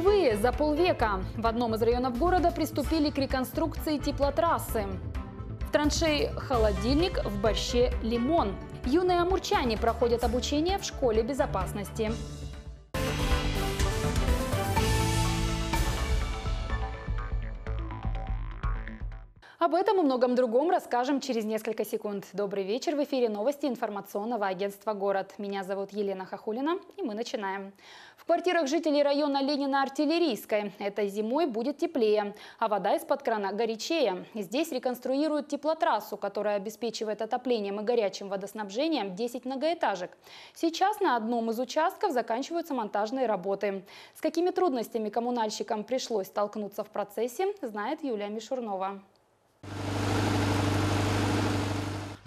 Впервые за полвека в одном из районов города приступили к реконструкции теплотрассы. В траншеи «Холодильник», в борще «Лимон». Юные амурчане проходят обучение в школе безопасности. Об этом и многом другом расскажем через несколько секунд. Добрый вечер. В эфире новости информационного агентства «Город». Меня зовут Елена Хохулина, и мы начинаем. В квартирах жителей района Ленина-Артиллерийской этой зимой будет теплее, а вода из-под крана горячее. Здесь реконструируют теплотрассу, которая обеспечивает отоплением и горячим водоснабжением 10 многоэтажек. Сейчас на одном из участков заканчиваются монтажные работы. С какими трудностями коммунальщикам пришлось столкнуться в процессе, знает Юлия Мишурнова.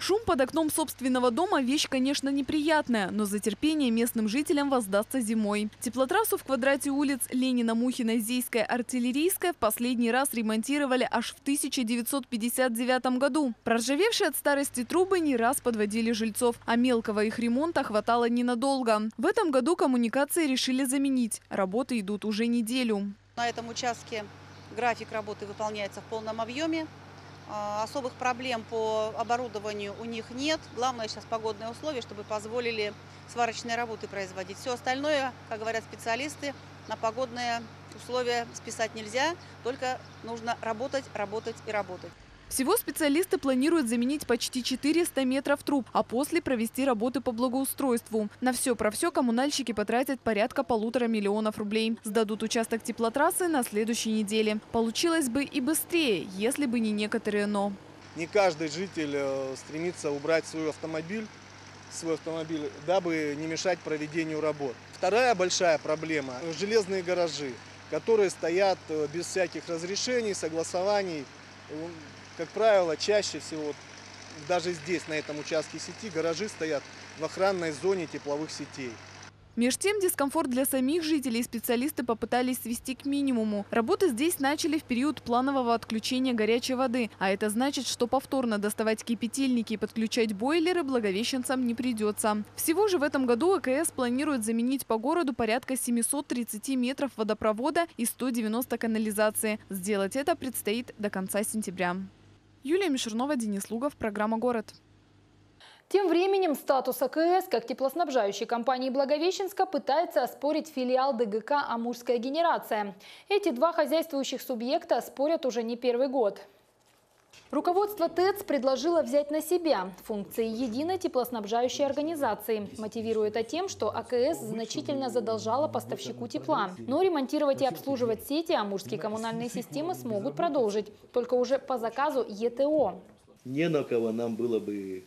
Шум под окном собственного дома – вещь, конечно, неприятная, но за терпение местным жителям воздастся зимой. Теплотрассу в квадрате улиц Ленина, Мухина, Зейская, Артиллерийская в последний раз ремонтировали аж в 1959 году. Проржавевшие от старости трубы не раз подводили жильцов, а мелкого их ремонта хватало ненадолго. В этом году коммуникации решили заменить. Работы идут уже неделю. На этом участке график работы выполняется в полном объеме. А, особых проблем по оборудованию у них нет. Главное сейчас погодные условия, чтобы позволили сварочные работы производить. Все остальное, как говорят специалисты, на погодные условия списать нельзя, только нужно работать, работать и работать. Всего специалисты планируют заменить почти 400 метров труб, а после провести работы по благоустройству. На все про все коммунальщики потратят порядка полутора миллионов рублей. Сдадут участок теплотрассы на следующей неделе. Получилось бы и быстрее, если бы не некоторые «но». Не каждый житель э, стремится убрать свой автомобиль, свой автомобиль, дабы не мешать проведению работ. Вторая большая проблема – железные гаражи, которые стоят э, без всяких разрешений, согласований как правило, чаще всего, даже здесь, на этом участке сети, гаражи стоят в охранной зоне тепловых сетей. Меж тем, дискомфорт для самих жителей специалисты попытались свести к минимуму. Работы здесь начали в период планового отключения горячей воды. А это значит, что повторно доставать кипятильники и подключать бойлеры благовещенцам не придется. Всего же в этом году АКС планирует заменить по городу порядка 730 метров водопровода и 190 канализации. Сделать это предстоит до конца сентября. Юлия Мишурнова, Денис Лугов, программа «Город». Тем временем статус АКС как теплоснабжающей компании Благовещенска пытается оспорить филиал ДГК «Амурская генерация». Эти два хозяйствующих субъекта спорят уже не первый год. Руководство ТЭЦ предложило взять на себя функции единой теплоснабжающей организации. Мотивируя это тем, что АКС значительно задолжала поставщику тепла. Но ремонтировать и обслуживать сети амурские коммунальные системы смогут продолжить, только уже по заказу ЕТО. Не на кого нам было бы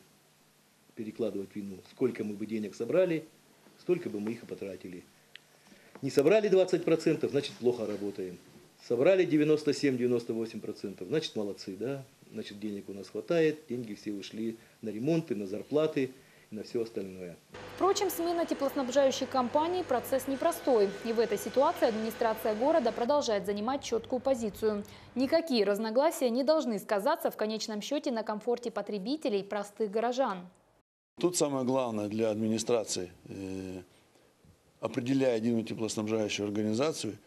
перекладывать вину. Сколько мы бы денег собрали, столько бы мы их и потратили. Не собрали 20%, значит плохо работаем. Собрали 97-98%, значит молодцы, да? Значит денег у нас хватает, деньги все ушли на ремонты, на зарплаты и на все остальное. Впрочем, смена теплоснабжающей компании – процесс непростой. И в этой ситуации администрация города продолжает занимать четкую позицию. Никакие разногласия не должны сказаться в конечном счете на комфорте потребителей, простых горожан. Тут самое главное для администрации, э, определяя единую теплоснабжающую организацию,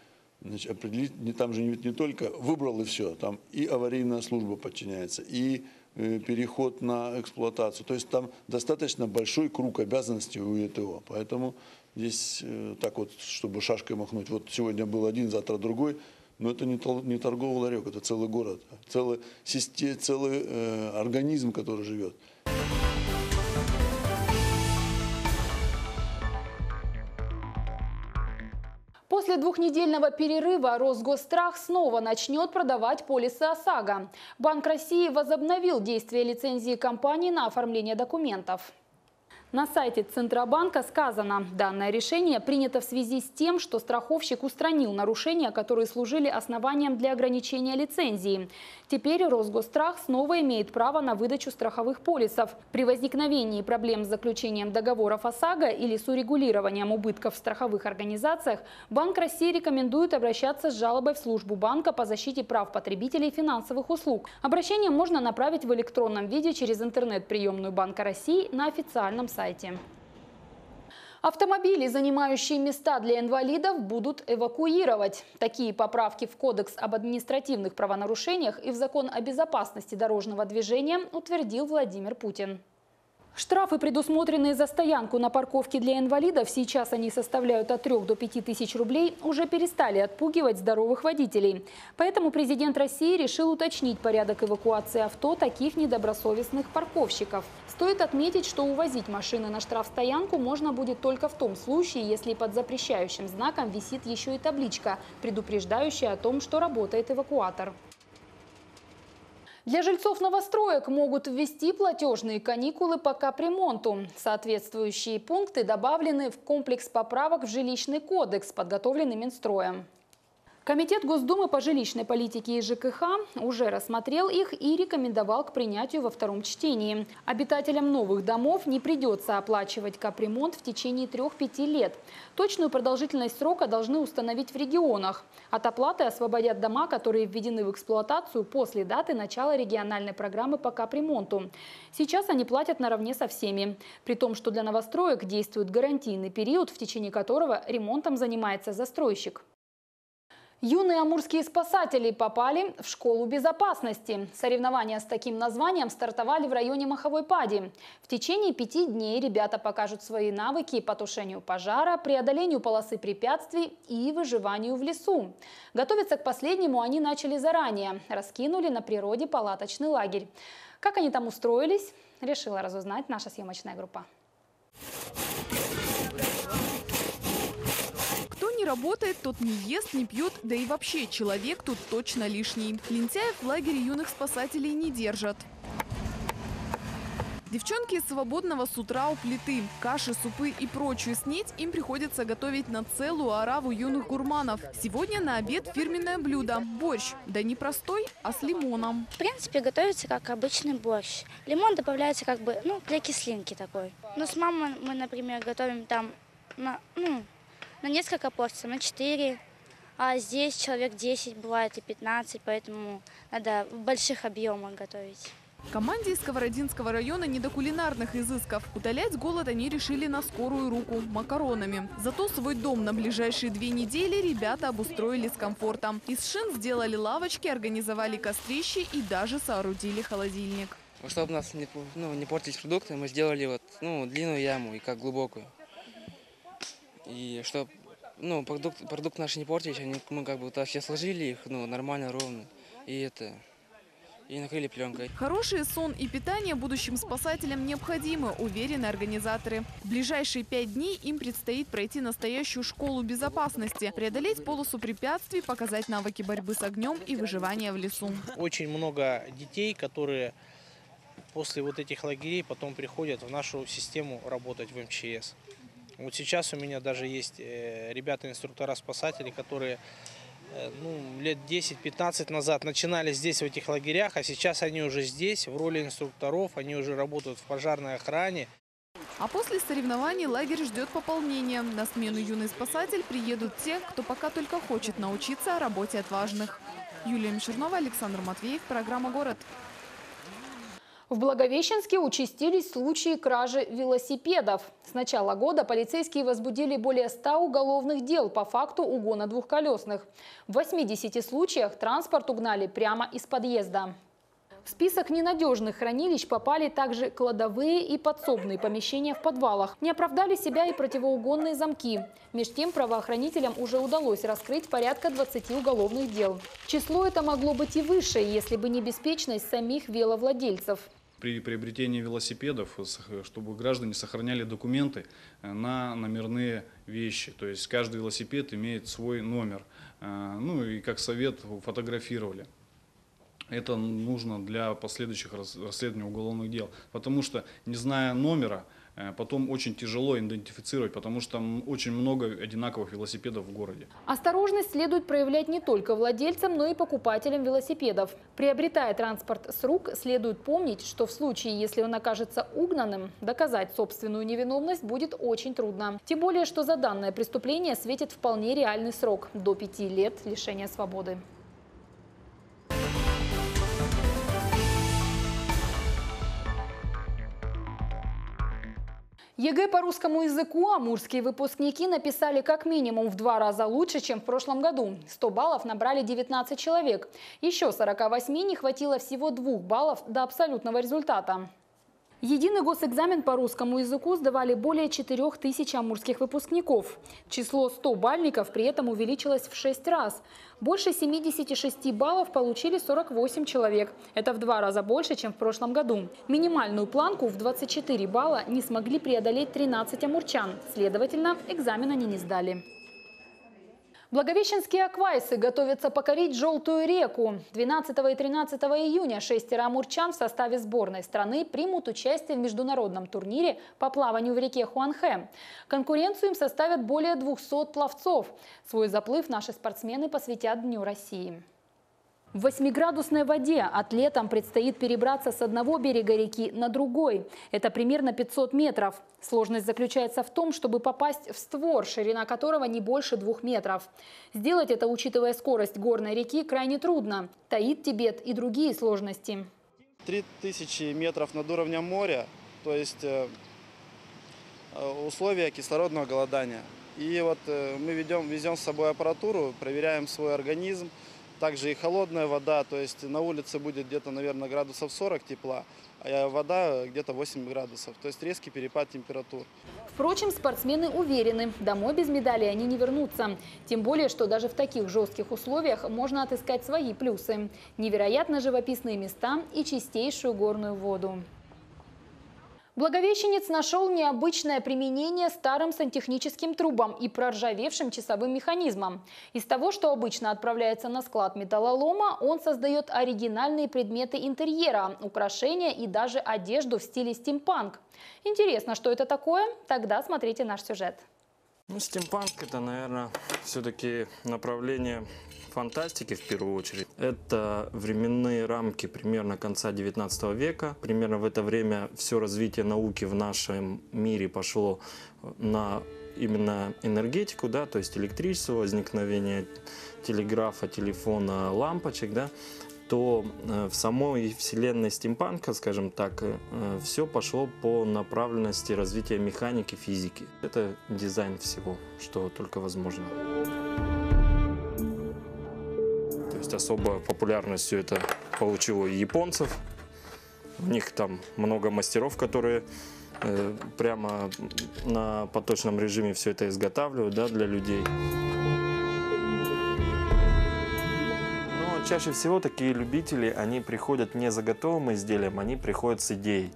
значит, определить, там же не, не только выбрал и все, там и аварийная служба подчиняется, и э, переход на эксплуатацию. То есть там достаточно большой круг обязанностей у ЕТО. Поэтому здесь э, так вот, чтобы шашкой махнуть, вот сегодня был один, завтра другой, но это не, торговый ларек, это целый город, целый, целый э, организм, который живет. После двухнедельного перерыва Росгосстрах снова начнет продавать полисы ОСАГО. Банк России возобновил действие лицензии компании на оформление документов. На сайте Центробанка сказано, данное решение принято в связи с тем, что страховщик устранил нарушения, которые служили основанием для ограничения лицензии. Теперь Росгосстрах снова имеет право на выдачу страховых полисов. При возникновении проблем с заключением договоров ОСАГО или с урегулированием убытков в страховых организациях Банк России рекомендует обращаться с жалобой в службу банка по защите прав потребителей финансовых услуг. Обращение можно направить в электронном виде через интернет-приемную Банка России на официальном сайте сайте. Автомобили, занимающие места для инвалидов, будут эвакуировать. Такие поправки в Кодекс об административных правонарушениях и в Закон о безопасности дорожного движения утвердил Владимир Путин. Штрафы, предусмотренные за стоянку на парковке для инвалидов, сейчас они составляют от 3 до 5 тысяч рублей, уже перестали отпугивать здоровых водителей. Поэтому президент России решил уточнить порядок эвакуации авто таких недобросовестных парковщиков. Стоит отметить, что увозить машины на штрафстоянку можно будет только в том случае, если под запрещающим знаком висит еще и табличка, предупреждающая о том, что работает эвакуатор. Для жильцов новостроек могут ввести платежные каникулы по капремонту. Соответствующие пункты добавлены в комплекс поправок в жилищный кодекс, подготовленный Минстроем. Комитет Госдумы по жилищной политике и ЖКХ уже рассмотрел их и рекомендовал к принятию во втором чтении. Обитателям новых домов не придется оплачивать капремонт в течение 3-5 лет. Точную продолжительность срока должны установить в регионах. От оплаты освободят дома, которые введены в эксплуатацию после даты начала региональной программы по капремонту. Сейчас они платят наравне со всеми. При том, что для новостроек действует гарантийный период, в течение которого ремонтом занимается застройщик. Юные амурские спасатели попали в школу безопасности. Соревнования с таким названием стартовали в районе Маховой Пади. В течение пяти дней ребята покажут свои навыки по тушению пожара, преодолению полосы препятствий и выживанию в лесу. Готовиться к последнему они начали заранее. Раскинули на природе палаточный лагерь. Как они там устроились, решила разузнать наша съемочная группа. Не работает, тот не ест, не пьет, да и вообще человек тут точно лишний. Лентяев в лагере юных спасателей не держат. Девчонки из свободного с утра у плиты. Каши, супы и прочую снеть им приходится готовить на целую ораву юных гурманов. Сегодня на обед фирменное блюдо – борщ. Да не простой, а с лимоном. В принципе, готовится как обычный борщ. Лимон добавляется как бы, ну, для кислинки такой. Но с мамой мы, например, готовим там, на, ну, на несколько порций, на 4. А здесь человек 10 бывает и 15, поэтому надо в больших объемах готовить. Команде из Сковородинского района не до кулинарных изысков. Утолять голод они решили на скорую руку – макаронами. Зато свой дом на ближайшие две недели ребята обустроили с комфортом. Из шин сделали лавочки, организовали кострище и даже соорудили холодильник. Чтобы нас не, ну, не портить продукты, мы сделали вот, ну, длинную яму и как глубокую. И чтобы ну, продукт, продукт наш не портить, они, мы как бы так все сложили их ну, нормально, ровно. И это и накрыли пленкой. Хороший сон и питание будущим спасателям необходимы, уверены организаторы. В ближайшие пять дней им предстоит пройти настоящую школу безопасности, преодолеть полосу препятствий, показать навыки борьбы с огнем и выживания в лесу. Очень много детей, которые после вот этих лагерей потом приходят в нашу систему работать в МЧС. Вот сейчас у меня даже есть э, ребята-инструктора-спасатели, которые э, ну, лет 10-15 назад начинали здесь, в этих лагерях, а сейчас они уже здесь, в роли инструкторов, они уже работают в пожарной охране. А после соревнований лагерь ждет пополнения. На смену юный спасатель приедут те, кто пока только хочет научиться работе отважных. Юлия Мишернова, Александр Матвеев, программа «Город». В Благовещенске участились случаи кражи велосипедов. С начала года полицейские возбудили более 100 уголовных дел по факту угона двухколесных. В 80 случаях транспорт угнали прямо из подъезда. В список ненадежных хранилищ попали также кладовые и подсобные помещения в подвалах. Не оправдали себя и противоугонные замки. Меж тем правоохранителям уже удалось раскрыть порядка 20 уголовных дел. Число это могло быть и выше, если бы не беспечность самих веловладельцев при приобретении велосипедов, чтобы граждане сохраняли документы э, на номерные вещи. То есть каждый велосипед имеет свой номер. Э, ну и как совет фотографировали. Это нужно для последующих расследований уголовных дел. Потому что, не зная номера, Э, потом очень тяжело идентифицировать, потому что там очень много одинаковых велосипедов в городе. Осторожность следует проявлять не только владельцам, но и покупателям велосипедов. Приобретая транспорт с рук, следует помнить, что в случае, если он окажется угнанным, доказать собственную невиновность будет очень трудно. Тем более, что за данное преступление светит вполне реальный срок – до пяти лет лишения свободы. ЕГЭ по русскому языку амурские выпускники написали как минимум в два раза лучше, чем в прошлом году. 100 баллов набрали 19 человек. Еще 48 не хватило всего двух баллов до абсолютного результата. Единый госэкзамен по русскому языку сдавали более 4 тысяч амурских выпускников. Число 100 бальников при этом увеличилось в 6 раз. Больше 76 баллов получили 48 человек. Это в два раза больше, чем в прошлом году. Минимальную планку в 24 балла не смогли преодолеть 13 амурчан. Следовательно, экзамен они не сдали. Благовещенские аквайсы готовятся покорить Желтую реку. 12 и 13 июня шестеро амурчан в составе сборной страны примут участие в международном турнире по плаванию в реке Хуанхэ. Конкуренцию им составят более 200 пловцов. Свой заплыв наши спортсмены посвятят Дню России. В восьмиградусной воде атлетам предстоит перебраться с одного берега реки на другой. Это примерно 500 метров. Сложность заключается в том, чтобы попасть в створ, ширина которого не больше двух метров. Сделать это, учитывая скорость горной реки, крайне трудно. Таит Тибет и другие сложности. 3000 метров над уровнем моря, то есть э, э, условия кислородного голодания. И вот э, мы ведем, везем с собой аппаратуру, проверяем свой организм, также и холодная вода, то есть на улице будет где-то, наверное, градусов 40 тепла, а вода где-то 8 градусов. То есть резкий перепад температур. Впрочем, спортсмены уверены, домой без медали они не вернутся. Тем более, что даже в таких жестких условиях можно отыскать свои плюсы. Невероятно живописные места и чистейшую горную воду. Благовещенец нашел необычное применение старым сантехническим трубам и проржавевшим часовым механизмам. Из того, что обычно отправляется на склад металлолома, он создает оригинальные предметы интерьера, украшения и даже одежду в стиле стимпанк. Интересно, что это такое? Тогда смотрите наш сюжет. Ну, стимпанк это, наверное, все-таки направление фантастики в первую очередь. Это временные рамки примерно конца 19 века. Примерно в это время все развитие науки в нашем мире пошло на именно энергетику, да, то есть электричество, возникновение телеграфа, телефона, лампочек, да, то э, в самой вселенной стимпанка, скажем так, э, все пошло по направленности развития механики, физики. Это дизайн всего, что только возможно есть особо популярность все это получило и японцев. У них там много мастеров, которые э, прямо на поточном режиме все это изготавливают да, для людей. Но чаще всего такие любители, они приходят не за готовым изделием, они приходят с идеей.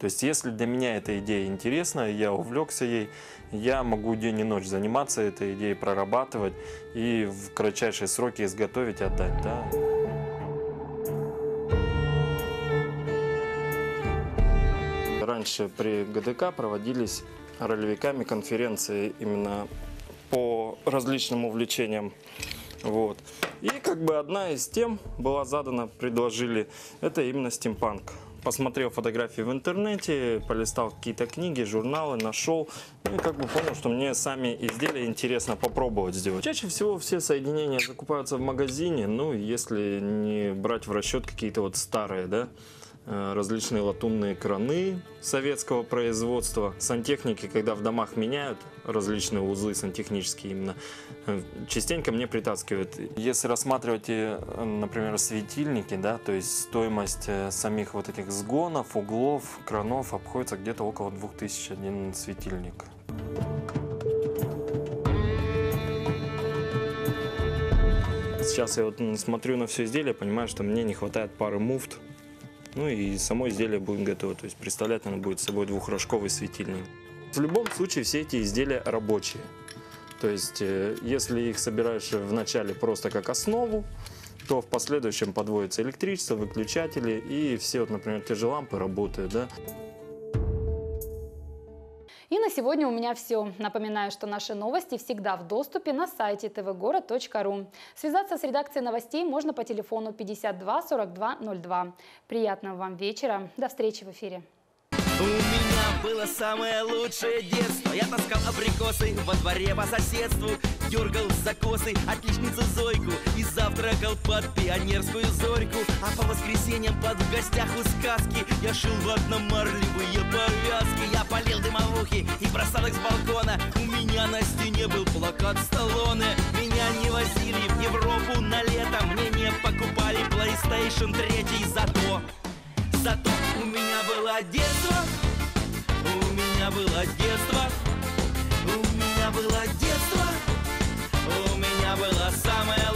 То есть, если для меня эта идея интересна, я увлекся ей, я могу день и ночь заниматься этой идеей, прорабатывать и в кратчайшие сроки изготовить и отдать. Да. Раньше при ГДК проводились ролевиками конференции именно по различным увлечениям. Вот. И как бы одна из тем была задана, предложили, это именно стимпанк посмотрел фотографии в интернете, полистал какие-то книги, журналы, нашел. Ну и как бы понял, что мне сами изделия интересно попробовать сделать. Чаще всего все соединения закупаются в магазине, ну если не брать в расчет какие-то вот старые, да, различные латунные краны советского производства. Сантехники, когда в домах меняют различные узлы сантехнические именно, э, частенько мне притаскивают. Если рассматривать, э, например, светильники, да, то есть стоимость самих вот этих сгонов, углов, кранов обходится где-то около 2000 один светильник. Сейчас я вот смотрю на все изделие, понимаю, что мне не хватает пары муфт ну и само изделие будет готово. То есть представлять оно будет собой двухрожковый светильник. В любом случае все эти изделия рабочие. То есть э, если их собираешь вначале просто как основу, то в последующем подводится электричество, выключатели и все, вот, например, те же лампы работают. Да? На сегодня у меня все. Напоминаю, что наши новости всегда в доступе на сайте tvgorod.ru. Связаться с редакцией новостей можно по телефону 52 42 02. Приятного вам вечера. До встречи в эфире. У меня было самое лучшее детство Я таскал абрикосы во дворе по соседству дергал за косы отличницу Зойку плакал под пионерскую зорьку А по воскресеньям под в гостях у сказки. Я шил в одном марлевые повязки Я полил дымовухи и бросал их с балкона. У меня на стене был плакат Сталлоне. Меня не возили в Европу на лето Мне не покупали PlayStation 3 Зато, зато у меня было детство У меня было детство У меня было детство у меня было самое